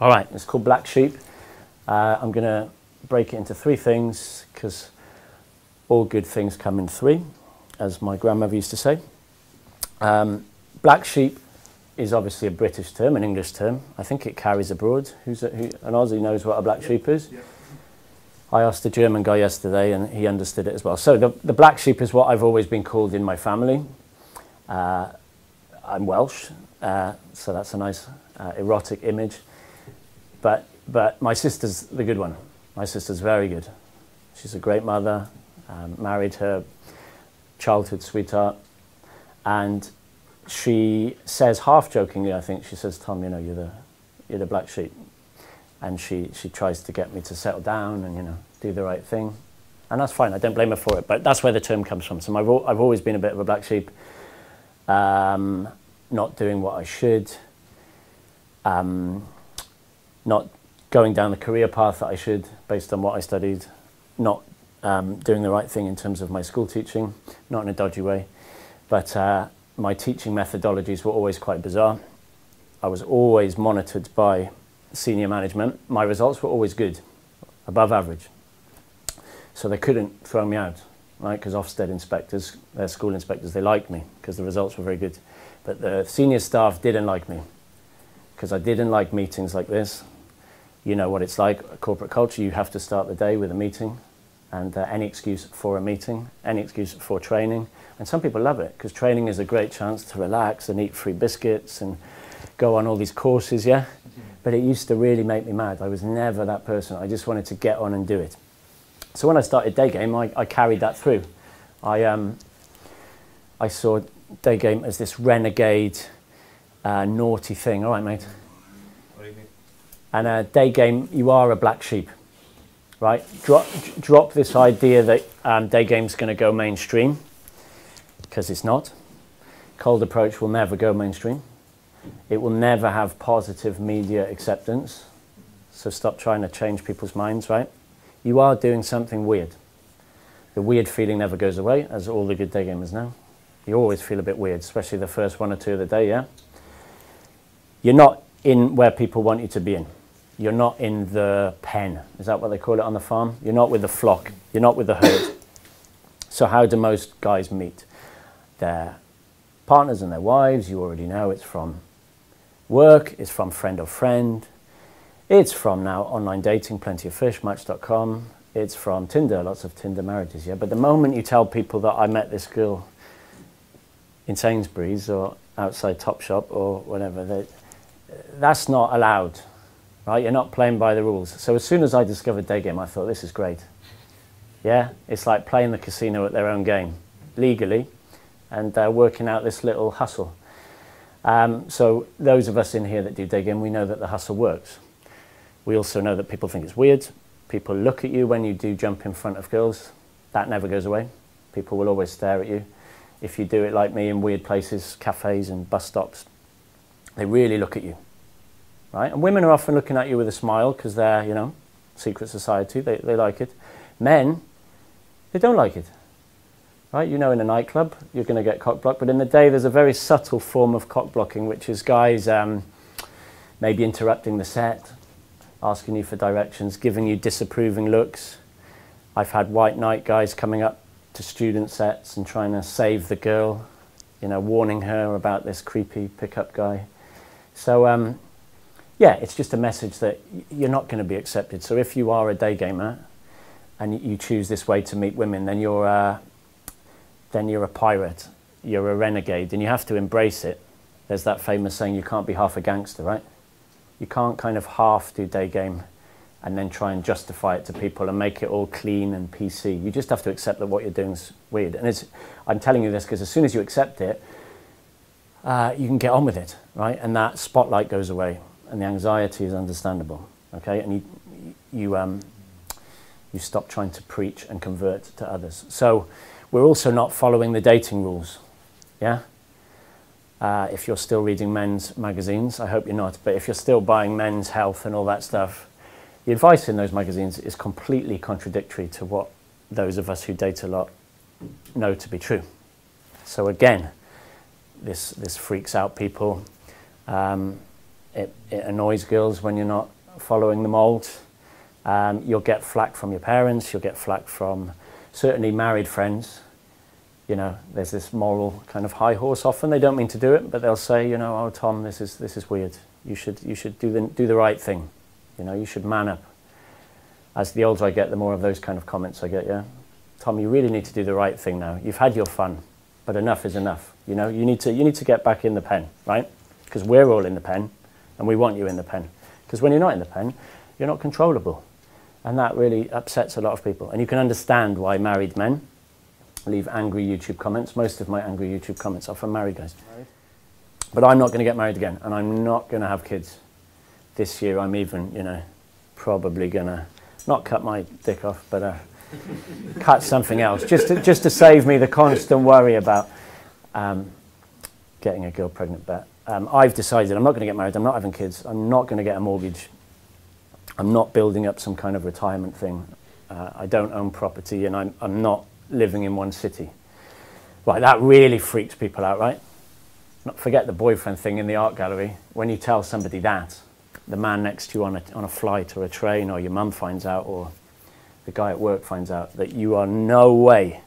All right, it's called Black Sheep. Uh, I'm going to break it into three things because all good things come in three, as my grandmother used to say. Um, black sheep is obviously a British term, an English term. I think it carries abroad. Who's a, who, an Aussie knows what a black sheep is? Yeah. I asked a German guy yesterday and he understood it as well. So the, the black sheep is what I've always been called in my family. Uh, I'm Welsh, uh, so that's a nice uh, erotic image. But, but my sister's the good one. My sister's very good. She's a great mother, um, married her childhood sweetheart, and she says half jokingly, I think, she says, Tom, you know, you're the, you're the black sheep. And she, she tries to get me to settle down and, you know, do the right thing. And that's fine, I don't blame her for it, but that's where the term comes from. So I've, I've always been a bit of a black sheep, um, not doing what I should, um, not going down the career path that I should based on what I studied, not um, doing the right thing in terms of my school teaching, not in a dodgy way. But uh, my teaching methodologies were always quite bizarre. I was always monitored by senior management. My results were always good, above average. So they couldn't throw me out, right? Because Ofsted inspectors, their school inspectors, they liked me because the results were very good. But the senior staff didn't like me because I didn't like meetings like this. You know what it's like, corporate culture, you have to start the day with a meeting and uh, any excuse for a meeting, any excuse for training. And some people love it because training is a great chance to relax and eat free biscuits and go on all these courses, yeah? But it used to really make me mad. I was never that person. I just wanted to get on and do it. So when I started day game, I, I carried that through. I, um, I saw day game as this renegade, uh, naughty thing. All right, mate. What do you mean? And a uh, day game, you are a black sheep right? Drop, drop this idea that um, day game's going to go mainstream because it's not. Cold approach will never go mainstream. It will never have positive media acceptance. So stop trying to change people's minds, right? You are doing something weird. The weird feeling never goes away, as all the good day gamers know. You always feel a bit weird, especially the first one or two of the day, yeah? You're not in where people want you to be in. You're not in the pen. Is that what they call it on the farm? You're not with the flock. You're not with the herd. so how do most guys meet? Their partners and their wives, you already know it's from work, it's from friend of friend, it's from now online dating, plenty of fish, match.com, it's from Tinder, lots of Tinder marriages, yeah. But the moment you tell people that I met this girl in Sainsbury's or outside Topshop or whatever, that, that's not allowed right? You're not playing by the rules. So as soon as I discovered day game, I thought this is great. Yeah, it's like playing the casino at their own game, legally, and uh, working out this little hustle. Um, so those of us in here that do day game, we know that the hustle works. We also know that people think it's weird. People look at you when you do jump in front of girls. That never goes away. People will always stare at you. If you do it like me in weird places, cafes and bus stops, they really look at you right? And women are often looking at you with a smile because they're, you know, secret society, they, they like it. Men, they don't like it, right? You know, in a nightclub, you're going to get cock blocked, but in the day, there's a very subtle form of cock blocking, which is guys um, maybe interrupting the set, asking you for directions, giving you disapproving looks. I've had white knight guys coming up to student sets and trying to save the girl, you know, warning her about this creepy pickup guy. So um, yeah, it's just a message that you're not going to be accepted. So if you are a day gamer and you choose this way to meet women, then you're a, then you're a pirate, you're a renegade, and you have to embrace it. There's that famous saying, you can't be half a gangster, right? You can't kind of half do day game and then try and justify it to people and make it all clean and PC. You just have to accept that what you're doing is weird. And I'm telling you this because as soon as you accept it, uh, you can get on with it, right? And that spotlight goes away and the anxiety is understandable. Okay, and you you um, you stop trying to preach and convert to others. So we're also not following the dating rules. Yeah. Uh, if you're still reading men's magazines, I hope you're not. But if you're still buying men's health and all that stuff, the advice in those magazines is completely contradictory to what those of us who date a lot know to be true. So again, this this freaks out people. Um, it, it annoys girls when you're not following the mold. Um, you'll get flack from your parents, you'll get flack from certainly married friends. You know, there's this moral kind of high horse often. They don't mean to do it, but they'll say, you know, oh Tom, this is this is weird. You should you should do the do the right thing. You know, you should man up. As the older I get, the more of those kind of comments I get, yeah. Tom, you really need to do the right thing now. You've had your fun, but enough is enough. You know, you need to you need to get back in the pen, right? Because we're all in the pen and we want you in the pen. Because when you're not in the pen, you're not controllable. And that really upsets a lot of people. And you can understand why married men leave angry YouTube comments. Most of my angry YouTube comments are from married guys. Married. But I'm not going to get married again, and I'm not going to have kids. This year, I'm even, you know, probably going to not cut my dick off, but uh, cut something else, just to, just to save me the constant worry about um, getting a girl pregnant. But um, I've decided I'm not going to get married, I'm not having kids, I'm not going to get a mortgage, I'm not building up some kind of retirement thing. Uh, I don't own property and I'm, I'm not living in one city. Right, that really freaks people out, right? Not forget the boyfriend thing in the art gallery. When you tell somebody that, the man next to you on a, on a flight or a train or your mum finds out or the guy at work finds out that you are no way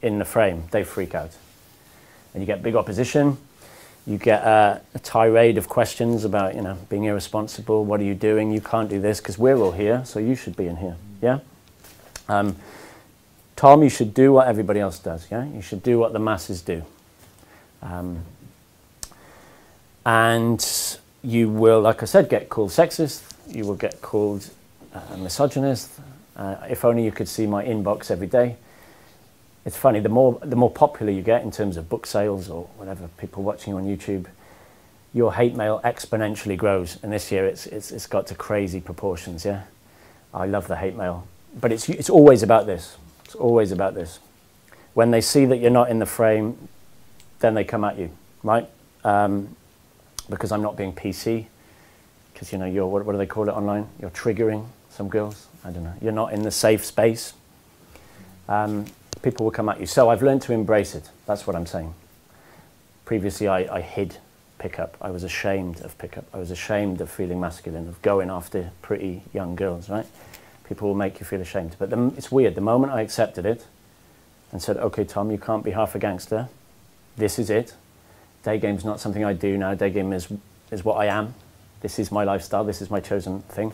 in the frame, they freak out. And you get big opposition, you get a, a, tirade of questions about, you know, being irresponsible. What are you doing? You can't do this because we're all here, so you should be in here. Yeah. Um, Tom, you should do what everybody else does. Yeah. You should do what the masses do. Um, and you will, like I said, get called sexist. You will get called uh, misogynist. Uh, if only you could see my inbox every day it's funny, the more, the more popular you get in terms of book sales or whatever, people watching you on YouTube, your hate mail exponentially grows. And this year it's, it's, it's got to crazy proportions, yeah? I love the hate mail. But it's, it's always about this. It's always about this. When they see that you're not in the frame, then they come at you, right? Um, because I'm not being PC, because, you know, you're, what, what do they call it online? You're triggering some girls. I don't know. You're not in the safe space. Um, people will come at you. So I've learned to embrace it. That's what I'm saying. Previously, I, I hid pickup. I was ashamed of pickup. I was ashamed of feeling masculine, of going after pretty young girls, right? People will make you feel ashamed. But the, it's weird. The moment I accepted it and said, okay, Tom, you can't be half a gangster. This is it. Day game's not something I do now. Day game is, is what I am. This is my lifestyle. This is my chosen thing.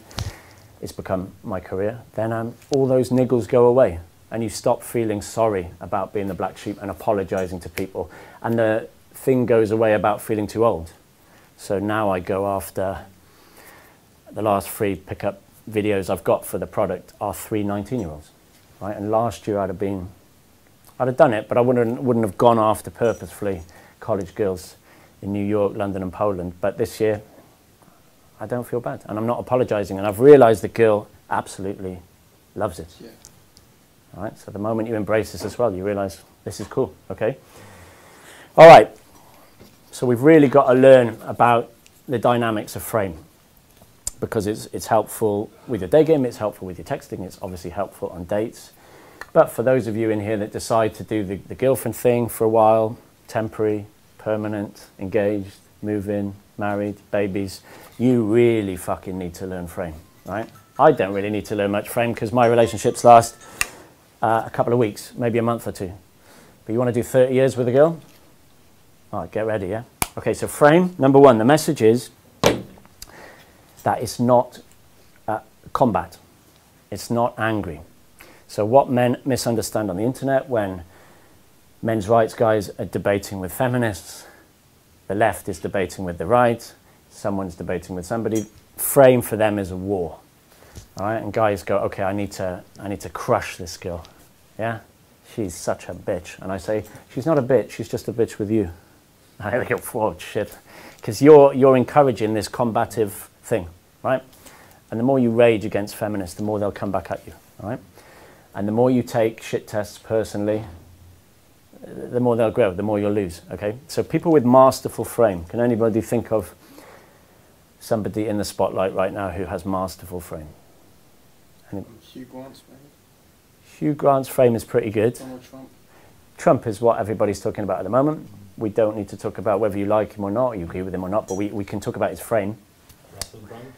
It's become my career. Then um, all those niggles go away and you stop feeling sorry about being the black sheep and apologizing to people. And the thing goes away about feeling too old. So now I go after the last three pickup videos I've got for the product are three 19 year olds. Right? And last year I'd have been, I'd have done it, but I wouldn't, wouldn't have gone after purposefully college girls in New York, London, and Poland. But this year, I don't feel bad. And I'm not apologizing. And I've realized the girl absolutely loves it. Yeah. Right? So the moment you embrace this as well, you realize this is cool, okay? All right, so we've really got to learn about the dynamics of frame because it's, it's helpful with your day game, it's helpful with your texting, it's obviously helpful on dates. But for those of you in here that decide to do the, the girlfriend thing for a while, temporary, permanent, engaged, move in, married, babies, you really fucking need to learn frame, right? I don't really need to learn much frame because my relationships last uh, a couple of weeks, maybe a month or two. But you want to do 30 years with a girl? All right, get ready, yeah? Okay, so frame, number one, the message is that it's not uh, combat. It's not angry. So what men misunderstand on the internet when men's rights guys are debating with feminists, the left is debating with the right, someone's debating with somebody, frame for them is a war. All right, and guys go, okay, I need to, I need to crush this girl. Yeah, she's such a bitch. And I say, she's not a bitch, she's just a bitch with you. I go, whoa, shit. Because you're, you're encouraging this combative thing, right? And the more you rage against feminists, the more they'll come back at you, all right? And the more you take shit tests personally, the more they'll grow, the more you'll lose, okay? So people with masterful frame, can anybody think of somebody in the spotlight right now who has masterful frame? Any? Hugh Grant's maybe. Hugh Grant's frame is pretty good. Donald Trump. Trump is what everybody's talking about at the moment. We don't need to talk about whether you like him or not, or you agree with him or not, but we, we can talk about his frame. with Brand?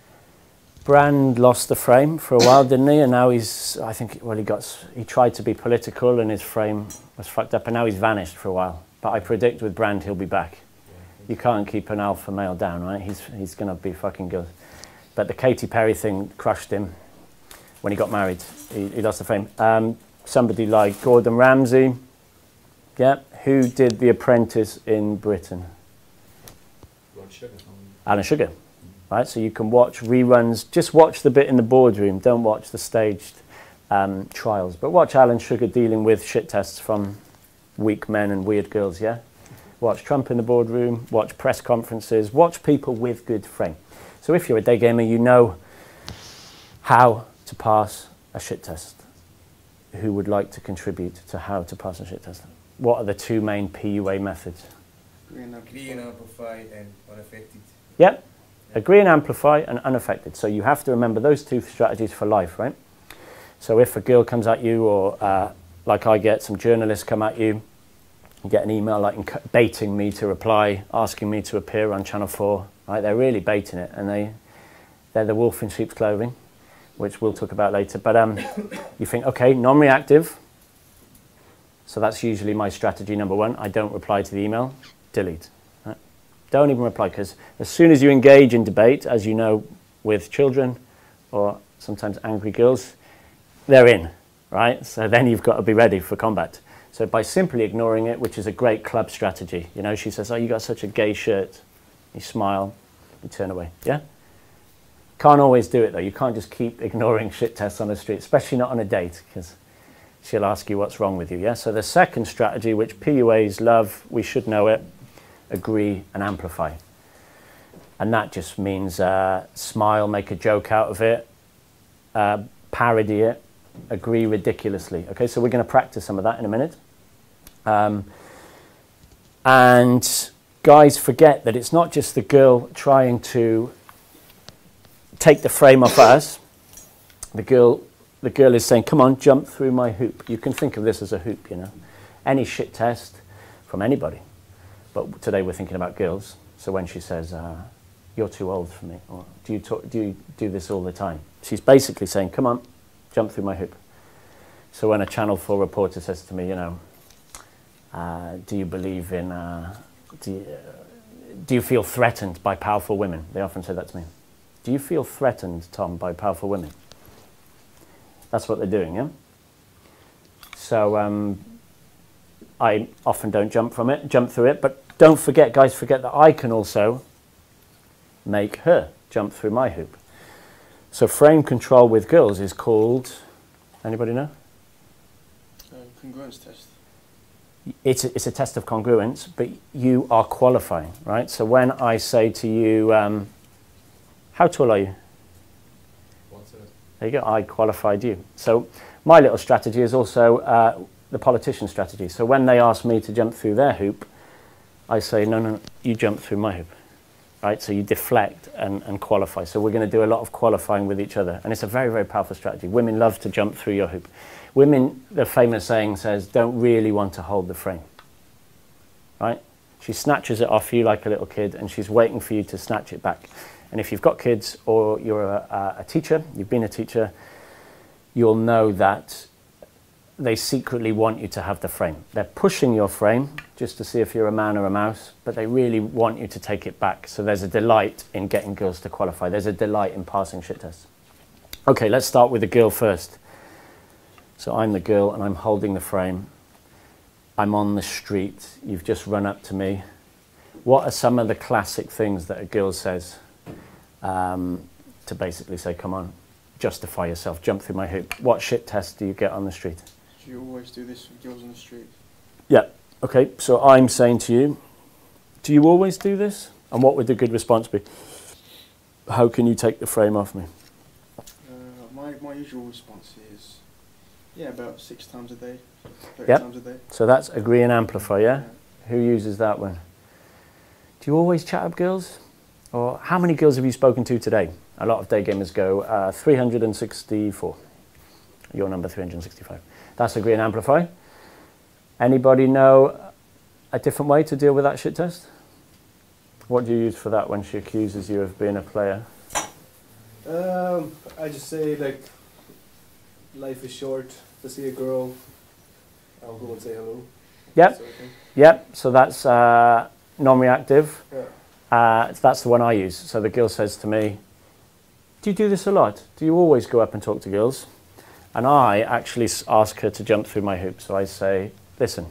Brand lost the frame for a while, didn't he? And now he's, I think, well, he got, he tried to be political and his frame was fucked up and now he's vanished for a while. But I predict with Brand he'll be back. You can't keep an alpha male down, right? He's, he's going to be fucking good. But the Katy Perry thing crushed him when he got married. He, he lost the frame. Um, somebody like Gordon Ramsay, yeah, who did The Apprentice in Britain? Sugar. Alan Sugar, right? So you can watch reruns. Just watch the bit in the boardroom. Don't watch the staged um, trials. But watch Alan Sugar dealing with shit tests from weak men and weird girls, yeah? Watch Trump in the boardroom. Watch press conferences. Watch people with good frame. So if you're a day gamer, you know how to pass a shit test. Who would like to contribute to how to pass a shit test? What are the two main PUA methods? Agree and amplify and unaffected. Yep. Agree and amplify and unaffected. So you have to remember those two strategies for life, right? So if a girl comes at you, or uh, like I get, some journalists come at you, you get an email like baiting me to reply, asking me to appear on Channel 4, right? They're really baiting it, and they, they're the wolf in sheep's clothing, which we'll talk about later. But um, you think, okay, non-reactive. So that's usually my strategy number one. I don't reply to the email, delete. Right? Don't even reply because as soon as you engage in debate, as you know with children or sometimes angry girls, they're in, right? So then you've got to be ready for combat. So by simply ignoring it, which is a great club strategy, you know, she says, "Oh, you got such a gay shirt." You smile, you turn away. Yeah. Can't always do it though. You can't just keep ignoring shit tests on the street, especially not on a date, because she'll ask you what's wrong with you. Yeah. So the second strategy, which PUAs love, we should know it: agree and amplify. And that just means uh, smile, make a joke out of it, uh, parody it, agree ridiculously. Okay, so we're going to practice some of that in a minute. Um, and guys forget that it's not just the girl trying to take the frame off us. The girl, the girl is saying, "Come on, jump through my hoop." You can think of this as a hoop, you know. Any shit test from anybody, but today we're thinking about girls. So when she says, uh, "You're too old for me," or "Do you talk, do you do this all the time?" She's basically saying, "Come on, jump through my hoop." So when a Channel 4 reporter says to me, you know, uh, do you believe in, uh, do, you, do you feel threatened by powerful women? They often say that to me. Do you feel threatened, Tom, by powerful women? That's what they're doing, yeah? So um, I often don't jump from it, jump through it, but don't forget, guys, forget that I can also make her jump through my hoop. So frame control with girls is called, anybody know? Uh, congruence test. it's a, it's a test of congruence, but you are qualifying, right? So when I say to you, um, how tall are you? There you go, I qualified you. So my little strategy is also uh, the politician strategy. So when they ask me to jump through their hoop, I say, no, no, no, you jump through my hoop, right? So you deflect and, and qualify. So we're going to do a lot of qualifying with each other. And it's a very, very powerful strategy. Women love to jump through your hoop. Women, the famous saying says, don't really want to hold the frame, right? She snatches it off you like a little kid and she's waiting for you to snatch it back. And if you've got kids or you're a, a teacher, you've been a teacher, you'll know that they secretly want you to have the frame. They're pushing your frame just to see if you're a man or a mouse, but they really want you to take it back. So there's a delight in getting girls to qualify. There's a delight in passing shit tests. Okay, let's start with the girl first. So I'm the girl and I'm holding the frame. I'm on the street. You've just run up to me. What are some of the classic things that a girl says um, to basically say, come on, justify yourself, jump through my hoop? What shit test do you get on the street? Do you always do this with girls on the street? Yeah. Okay. So I'm saying to you, do you always do this? And what would the good response be? How can you take the frame off me? Uh, my, my usual response is, yeah, about six times a day, 30 Yep. times a day. So that's agree and amplify, yeah? Who uses that one? Do you always chat up girls? Or how many girls have you spoken to today? A lot of day gamers go uh, 364. Your number 365. That's agree and amplify. Anybody know a different way to deal with that shit test? What do you use for that when she accuses you of being a player? Um, I just say like, life is short. I see a girl, I'll go and say hello. Yep. sort of. Yep. So that's uh, non-reactive. Yeah. Uh, that's the one I use. So the girl says to me, "Do you do this a lot? Do you always go up and talk to girls?" And I actually ask her to jump through my hoops. So I say, "Listen,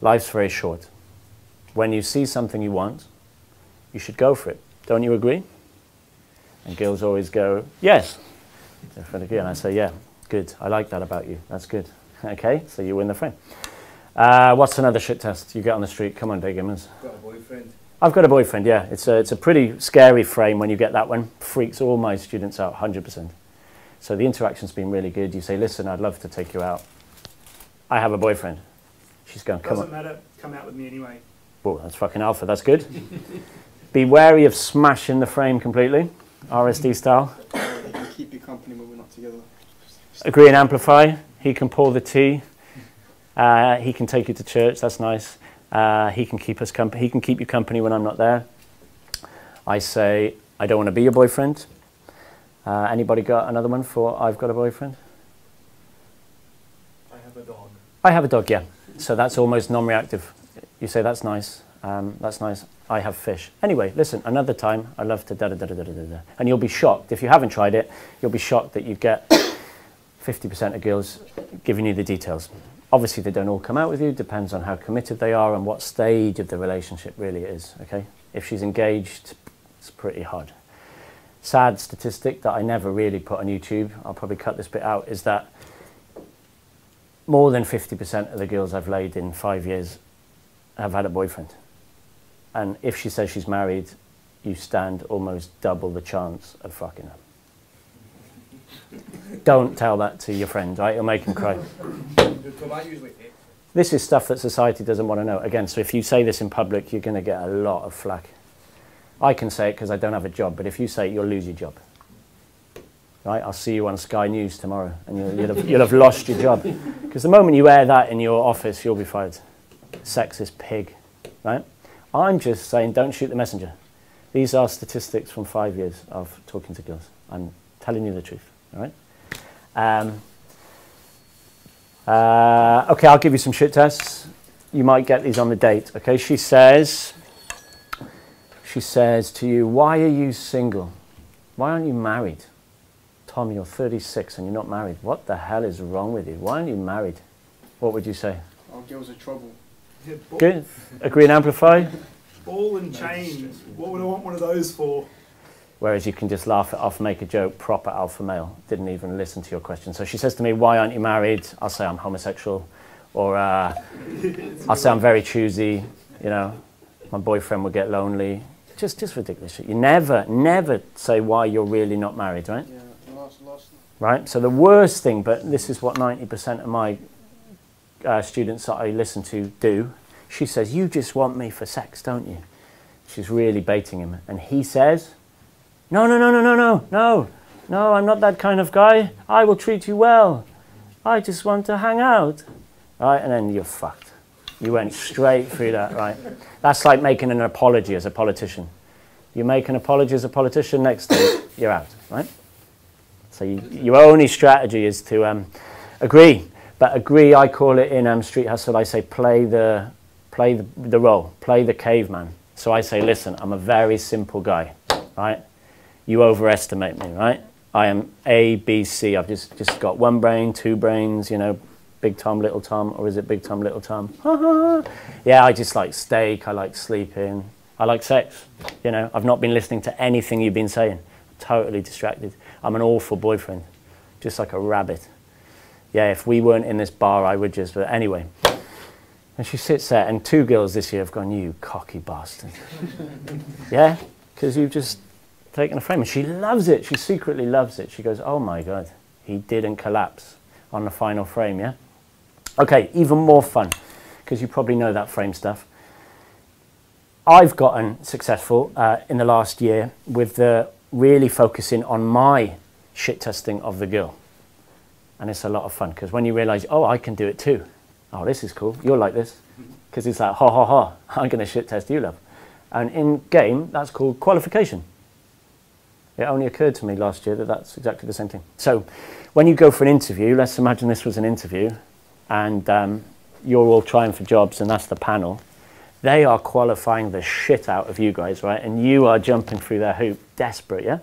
life's very short. When you see something you want, you should go for it. Don't you agree?" And girls always go, "Yes." And I say, "Yeah, good. I like that about you. That's good." Okay, so you win the frame. Uh, what's another shit test you get on the street? Come on, Big. Got a boyfriend. I've got a boyfriend, yeah. It's a, it's a pretty scary frame when you get that one. Freaks all my students out, 100%. So the interaction's been really good. You say, listen, I'd love to take you out. I have a boyfriend. She's going, come Doesn't on. matter. Come out with me anyway. Whoa, that's fucking alpha. That's good. Be wary of smashing the frame completely, RSD style. Keep you company when we're not together. Agree and amplify. He can pour the tea. Uh, he can take you to church. That's nice. Uh, he can keep us company. He can keep you company when I'm not there. I say I don't want to be your boyfriend. Uh, anybody got another one for I've got a boyfriend? I have a dog. I have a dog. Yeah. So that's almost non-reactive. You say that's nice. Um, that's nice. I have fish. Anyway, listen. Another time, I love to da da da da da da da. And you'll be shocked if you haven't tried it. You'll be shocked that you get 50% of girls giving you the details. Obviously, they don't all come out with you. Depends on how committed they are and what stage of the relationship really is. Okay. If she's engaged, it's pretty hard. Sad statistic that I never really put on YouTube. I'll probably cut this bit out. Is that more than 50% of the girls I've laid in five years have had a boyfriend. And if she says she's married, you stand almost double the chance of fucking her. Don't tell that to your friend, right? You'll make him cry. This is stuff that society doesn't want to know. Again, so if you say this in public, you're going to get a lot of flack. I can say it because I don't have a job, but if you say it, you'll lose your job. Right? I'll see you on Sky News tomorrow, and you'll, you'll, have, you'll have lost your job. Because the moment you air that in your office, you'll be fired. Sexist pig. Right? I'm just saying, don't shoot the messenger. These are statistics from five years of talking to girls. I'm telling you the truth. All right? Um, uh, okay, I'll give you some shit tests. You might get these on the date. Okay, she says, she says to you, why are you single? Why aren't you married? Tom, you're 36 and you're not married. What the hell is wrong with you? Why aren't you married? What would you say? Our girls are trouble. Good. Agree and amplify. ball and chain. What would I want one of those for? Whereas you can just laugh it off, make a joke, proper alpha male. Didn't even listen to your question. So she says to me, Why aren't you married? I'll say I'm homosexual. Or uh, I'll say I'm very choosy. You know, my boyfriend would get lonely. Just, just ridiculous shit. You never, never say why you're really not married, right? Yeah, last, last. Right? So the worst thing, but this is what 90% of my uh, students that I listen to do. She says, You just want me for sex, don't you? She's really baiting him. And he says, No, no, no, no, no, no, no, no, I'm not that kind of guy. I will treat you well. I just want to hang out. Right? And then you're fucked. You went straight through that, right? That's like making an apology as a politician. You make an apology as a politician, next day you're out, right? So you, your only strategy is to um, agree. But agree, I call it in um, Street Hustle, I say play the, play the, the role, play the caveman. So I say, listen, I'm a very simple guy, right? You overestimate me, right? I am A, B, C. I've just, just got one brain, two brains, you know, Big Tom, Little Tom, or is it Big Tom, Little Tom? yeah, I just like steak, I like sleeping, I like sex. You know, I've not been listening to anything you've been saying. Totally distracted. I'm an awful boyfriend, just like a rabbit. Yeah, if we weren't in this bar, I would just, but anyway. And she sits there, and two girls this year have gone, You cocky bastard. yeah, because you've just taken a frame. And she loves it. She secretly loves it. She goes, Oh my God, he didn't collapse on the final frame, yeah? Okay, even more fun, because you probably know that frame stuff. I've gotten successful uh, in the last year with the really focusing on my shit testing of the girl. And it's a lot of fun because when you realize, oh, I can do it too. Oh, this is cool. You're like this. Because it's like, ha ha ha, I'm going to shit test you, love. And in game, that's called qualification. It only occurred to me last year that that's exactly the same thing. So, when you go for an interview, let's imagine this was an interview, and um, you're all trying for jobs, and that's the panel. They are qualifying the shit out of you guys, right? And you are jumping through their hoop, desperate, yeah?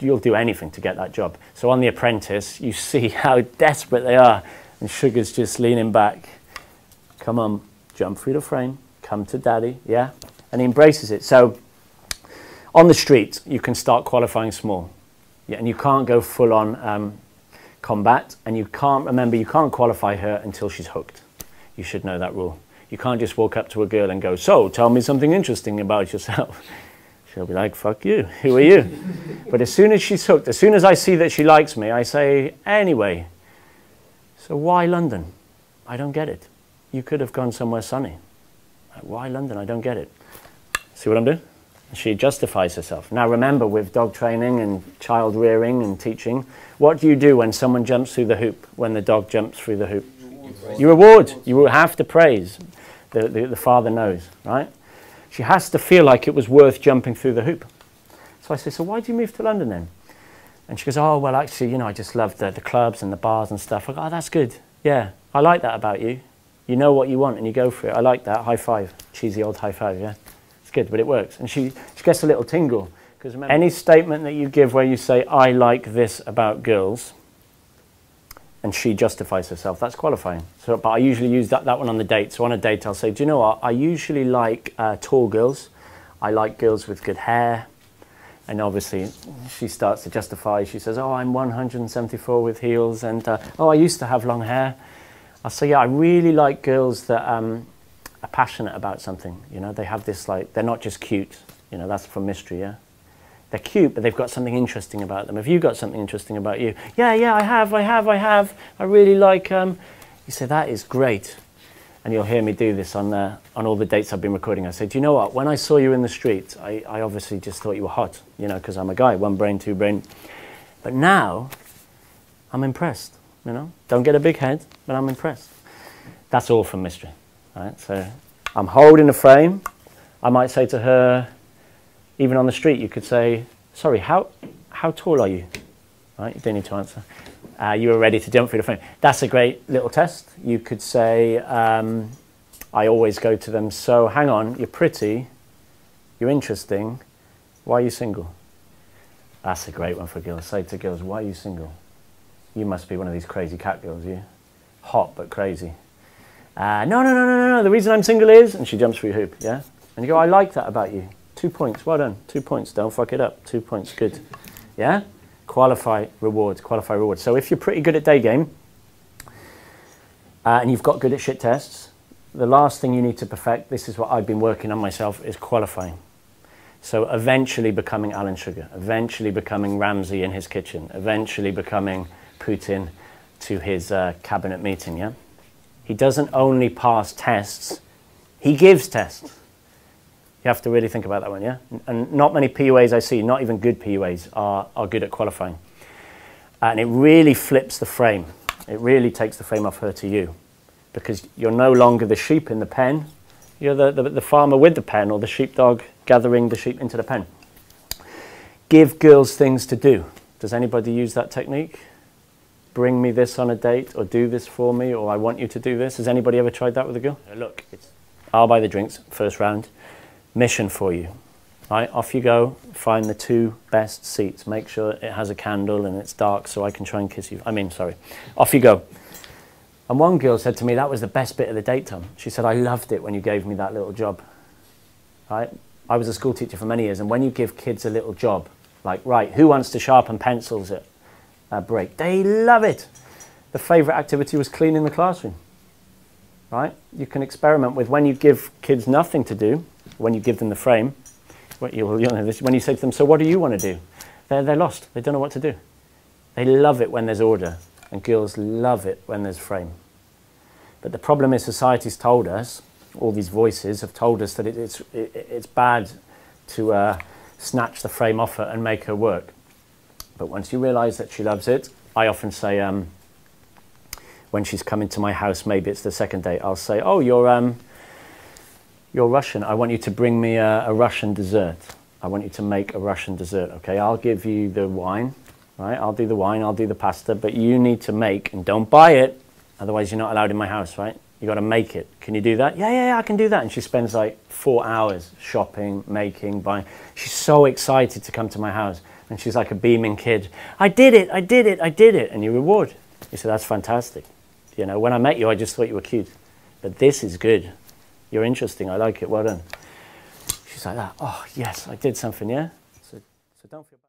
You'll do anything to get that job. So on The Apprentice, you see how desperate they are, and Sugar's just leaning back. Come on, jump through the frame, come to daddy, yeah? And he embraces it. So on the street, you can start qualifying small. Yeah, and you can't go full on um, combat, and you can't, remember, you can't qualify her until she's hooked. You should know that rule. You can't just walk up to a girl and go, So, tell me something interesting about yourself. She'll be like, Fuck you, who are you? but as soon as she's hooked, as soon as I see that she likes me, I say, Anyway, so why London? I don't get it. You could have gone somewhere sunny. Like, why London? I don't get it. See what I'm doing? She justifies herself. Now, remember, with dog training and child rearing and teaching, what do you do when someone jumps through the hoop, when the dog jumps through the hoop? You reward. You have to praise. The, the, the father knows, right? She has to feel like it was worth jumping through the hoop. So I say, So why do you move to London then? And she goes, Oh, well, actually, you know, I just love the, the clubs and the bars and stuff. I go, Oh, that's good. Yeah, I like that about you. You know what you want and you go for it. I like that. High five. Cheesy old high five, yeah? It's good, but it works. And she, she gets a little tingle. Because any statement that you give where you say, I like this about girls, and she justifies herself, that's qualifying. So, but I usually use that, that one on the date. So on a date, I'll say, do you know what? I usually like uh, tall girls. I like girls with good hair. And obviously, she starts to justify. She says, oh, I'm 174 with heels. And, uh, oh, I used to have long hair. I'll say, yeah, I really like girls that um, are passionate about something. You know, they have this, like, they're not just cute. You know, that's from mystery, yeah? They're cute, but they've got something interesting about them. Have you got something interesting about you? Yeah, yeah, I have, I have, I have. I really like. Um, you say that is great, and you'll hear me do this on uh, on all the dates I've been recording. I say, do you know what? When I saw you in the street, I, I obviously just thought you were hot, you know, because I'm a guy, one brain, two brain. But now, I'm impressed. You know, don't get a big head, but I'm impressed. That's all from mystery. Right? So I'm holding the frame. I might say to her, even on the street, you could say, sorry, how, how tall are you? Right, you don't need to answer. Uh, you were ready to jump through the frame. That's a great little test. You could say, um, I always go to them, so hang on, you're pretty, you're interesting, why are you single? That's a great one for girls. Say to girls, why are you single? You must be one of these crazy cat girls, you. Hot but crazy. Uh, no, no, no, no, no, the reason I'm single is, and she jumps through hoop, yeah? And you go, I like that about you. Two points, well done. Two points, don't fuck it up. Two points, good. Yeah? Qualify rewards, qualify rewards. So if you're pretty good at day game uh, and you've got good at shit tests, the last thing you need to perfect, this is what I've been working on myself, is qualifying. So eventually becoming Alan Sugar, eventually becoming Ramsay in his kitchen, eventually becoming Putin to his uh, cabinet meeting, yeah? He doesn't only pass tests, he gives tests. You have to really think about that one, yeah? And not many PUAs I see, not even good PUAs, are, are good at qualifying. And it really flips the frame. It really takes the frame off her to you. Because you're no longer the sheep in the pen, you're the, the, the farmer with the pen or the sheepdog gathering the sheep into the pen. Give girls things to do. Does anybody use that technique? Bring me this on a date, or do this for me, or I want you to do this. Has anybody ever tried that with a girl? Look, I'll buy the drinks, first round mission for you. Right, off you go, find the two best seats. Make sure it has a candle and it's dark so I can try and kiss you. I mean, sorry. Off you go. And one girl said to me, that was the best bit of the date, Tom. She said, I loved it when you gave me that little job. Right? I was a school teacher for many years, and when you give kids a little job, like, right, who wants to sharpen pencils at a break? They love it. The favourite activity was cleaning the classroom. Right? You can experiment with when you give kids nothing to do, when you give them the frame, when you, when you say to them, so what do you want to do? They're, they're lost. They don't know what to do. They love it when there's order, and girls love it when there's frame. But the problem is society's told us, all these voices have told us that it, it's, it, it's bad to uh, snatch the frame off her and make her work. But once you realize that she loves it, I often say, um, when she's coming to my house, maybe it's the second date, I'll say, oh, you're, um, you're Russian. I want you to bring me a, a Russian dessert. I want you to make a Russian dessert, okay? I'll give you the wine, right? I'll do the wine, I'll do the pasta, but you need to make, and don't buy it, otherwise you're not allowed in my house, right? You got to make it. Can you do that? Yeah, yeah, yeah, I can do that. And she spends like four hours shopping, making, buying. She's so excited to come to my house. And she's like a beaming kid. I did it, I did it, I did it. And you reward. You say, that's fantastic. You know, when I met you, I just thought you were cute. But this is good. You're interesting. I like it. Well done. She's like that. Oh, yes, I did something, yeah? So, so don't feel.